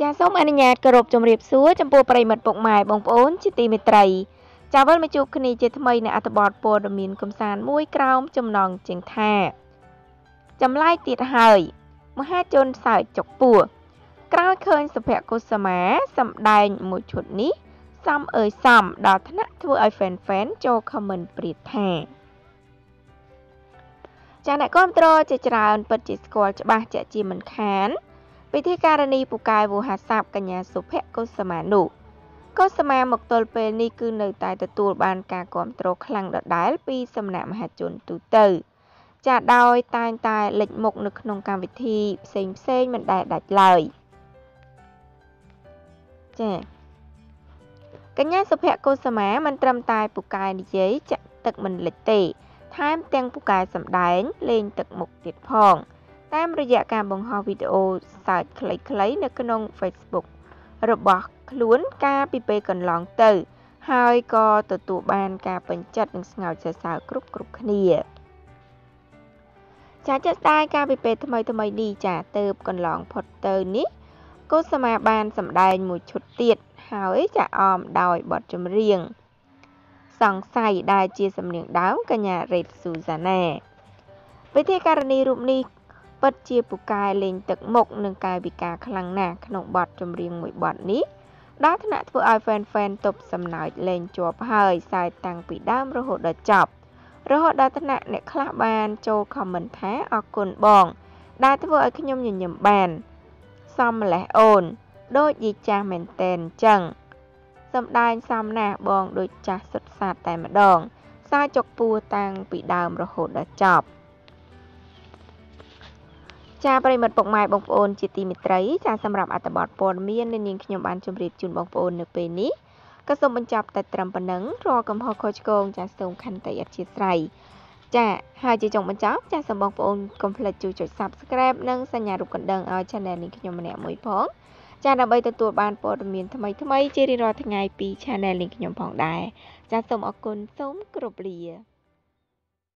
ចាសសូមអនុញ្ញាតគោរពជំរាបសួរចំពោះប្រិមិត្តពុកម៉ែបងប្អូនជាទីមេត្រីចាវិលមកជួបគ្នាជាថ្មីនៅអត្ថបទព័ត៌មានកំសាន្តមួយក្រោមចំណងជើងថាចម្លែកទៀតហើយ មហាជនសើចចុកពោះក្រោយឃើញសុភកុសមាសម្ដែងមួយឈុតនេះសំអើយសំដល់ថ្នាក់ធ្វើឲ្យ fan fan ចូល comment ព្រាតថាចាអ្នកគ្រប់គ្រងជាច្រើនពិតជាស្គាល់ច្បាស់ជាក់ជាមិនខាន វិធីការនីពូកែវោហាសាបកញ្ញាសុភកុសមានោះកុសមាមកទល់ពេលនេះគឺនៅតែទទួលបានការគ្រប់គ្រងខ្លាំងដដែលពីសំណាក់មហាជនទូទៅចាដោយតែងតែលេចមុខនៅក្នុងកម្មវិធីផ្សេងផ្សេងមិនដែលដាច់ឡើយចាកញ្ញាសុភកុសមាមិនត្រឹមតែពូកែនិយាយចាក់ទឹកមិនលិចទេ ថែមទាំងពូកែសម្ដែងលេងទឹកមុខទៀតផង តាមរយៈការបង្ហោះវីដេអូសើចខ្លីៗនៅក្នុង Facebook របស់ខ្លួនកាលពីពេលកន្លងទៅ ហើយក៏ទទួលបានការពេញចិត្តនិងស្ងើចសរសើរគ្រប់គ្រប់គ្នាចាចិត្តស្ដាយកាលពីពេលថ្មីថ្មីនេះចាទៅកន្លងផុតទៅនេះកុសមាបានសម្ដែងមួយឈុតទៀតហើយចាអមដោយបទចម្រៀងសង្ស័យដែលជាសំនៀងដើមកញ្ញារ៉េតស៊ូសាណាវិធីការនីរូបនេះ ពិតជាពូកែលេងទឹកមុខនិងកាយវិការខ្លាំងណាស់ក្នុងបទចម្រៀងមួយបទនេះដល់ថ្នាក់ធ្វើឲ្យ fan fan ទប់សំណើចលេងជាប់ហើយខ្សែតាំងពីដើមរហូតដល់ចប់រហូតដល់ថ្នាក់អ្នកខ្លះបានចូល comment ថាអរគុណបង ដែលធ្វើឲ្យខ្ញុំញញឹមបានសំម្លេះអូន ដូចយីចាស់មែនតែនអញ្ចឹងសំដែងសំណាស់បងដូចចាស់សុទ្ធសាធតែម្ដង សាចុកពួរតាំងពីដើមរហូតដល់ចប់ ចាប្រិមិត្តពុកម៉ែបងប្អូនជាទីមេត្រីចាសម្រាប់អត្ថបទព័ត៌មាននៃនាងខ្ញុំបានជម្រាបជូនបងប្អូននៅពេលនេះក៏សូមបញ្ចប់តែត្រឹមប៉ុណ្ណឹងរាល់កំហុសខុសឆ្គងចាសូមខន្តីអធិស្ឋានចាហើយជាចុងបញ្ចប់ចាសូមបងប្អូនកុំភ្លេចជួយចុច Subscribe និងសញ្ញារូបកណ្ដឹងឲ្យ Channel នេះខ្ញុំម្នាក់មួយផងចាដើម្បីទទួលបានព័ត៌មានថ្មីៗជារៀងរាល់ថ្ងៃពី Channel នេះខ្ញុំផងដែរចាសូមអរគុណសូមគោរពលា